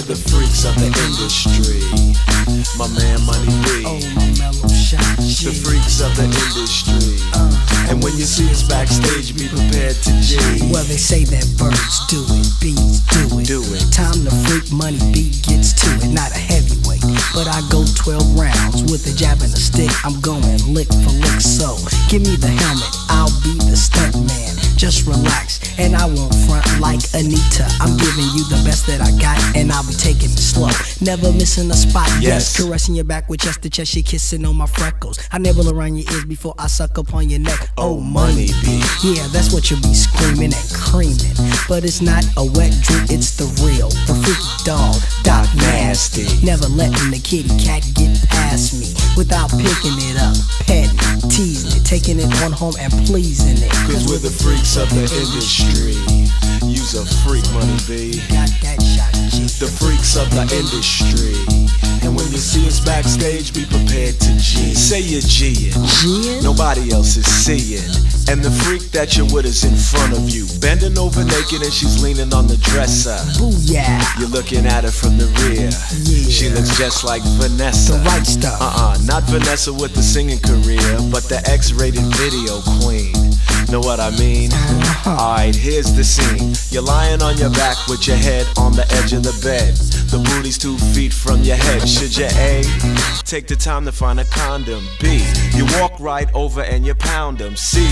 We're the freaks of the industry. My man Money B. Oh, my mellow Shock. The freaks of the industry. Uh-huh. And when you see us backstage, be prepared to G. Well, they say that birds do it, bees do it. Do it. Time to freak, money B gets to it. Not a heavyweight, but I go 12 rounds with a jab and a stick. I'm going lick for lick, so give me the helmet. I'll be the stunt man. Just relax, and I won't front like Anita. I'm giving you the best that I got, and I'll taking it slow. Never missing a spot. Yes. Caressing your back with chest to chest, she kissing on my freckles. I nibble around your ears before I suck upon your neck. Oh, oh money B. yeah, that's what you'll be screaming and creaming. But it's not a wet dream, it's the real, the freaky dog, Doc Nasty. Never letting the kitty cat get past me without picking it up, petting, teasing it, taking it on home and pleasing it. Cause we're the freaks of the industry. Use a freak, Money B. got that Shock, G. The freaks of the industry. And when you see us backstage, be prepared to G. Say you're G'ing. Gin? Nobody else is seeing. And the freak that you're with is in front of you. Bending over naked and she's leaning on the dresser. Booyah. You're looking at her from the rear. Yeah. She looks just like Vanessa. The right stuff. Uh uh not Vanessa with the singing career, but the X rated video queen. Know what I mean? Alright, here's the scene. You're lying on your back with your head on the edge of the bed. The booty's two feet from your head. Should you A? Take the time to find a condom. B. You walk right over and you pound them. C.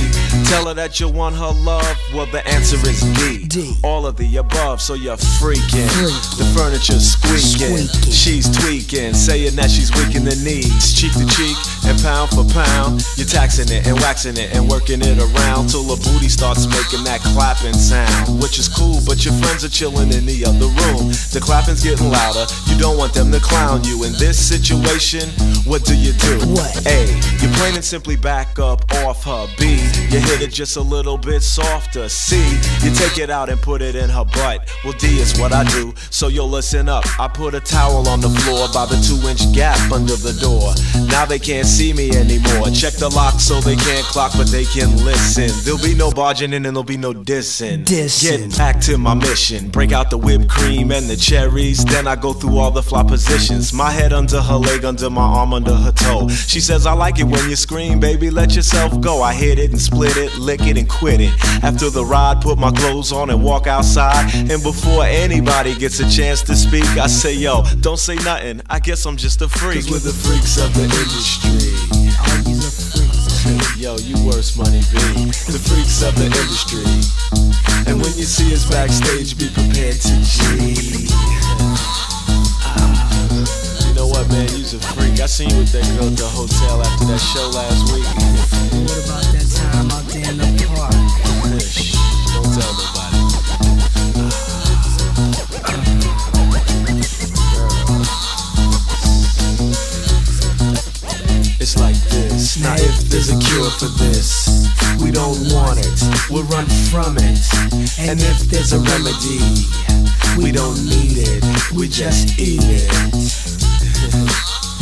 Tell her that you want her love. Well, the answer is D. D. All of the above, so you're freaking. Freaking. The furniture's squeaking. Squeaking. She's tweaking, saying that she's weak in the knees. Cheek to cheek and pound for pound. You're taxing it and waxing it and working it around till the booty starts making that clapping sound. Which is cool, but your friends are chilling in the other room. The clapping's getting louder. You don't want them to clown you. In this situation, what do you do? What? A. You plain and simply back up off her. B. You hit it just a little bit softer. C. You take it out and put it in her butt. Well, D is what I do, so you'll listen up. I put a towel on the floor by the two inch gap under the door. Now they can't see me anymore. Check the lock so they can't clock, but they can listen. There'll be no barging in and there'll be no dissing. Dissing. Get back to my mission. Break out the whipped cream and the cherries. Then I go through all the fly positions. My head under her leg, under my arm, under her toe. She says, I like it when you scream, baby, let yourself go. I hit it and split it, lick it and quit it. After the ride, put my clothes on and walk outside. And before anybody gets a chance to speak, I say, yo, don't say nothing. I guess I'm just a freak. Cause we're the freaks of the industry. All these are freaks. Yo, you worse money B. The freaks of the industry. And when you see us backstage, be prepared to G. You know what, man? You's a freak. I seen you with that girl at the hotel after that show last week. What about that time out there in the park? Shh, don't tell nobody. It's like this. Now, if there's a cure for this, we don't want it. We'll run from it. And if there's a remedy, we don't need it. We just eat it.